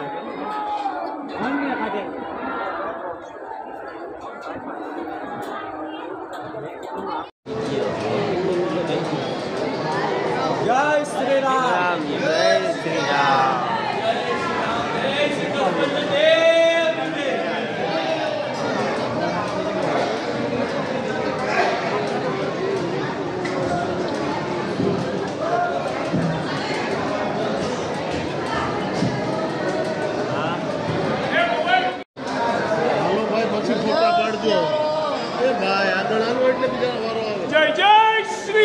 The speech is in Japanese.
真ん中で。Guys, today I'm. એ ભાઈ આગળ હાલો એટલે બીજા વારો આવે. જય જય શ્રી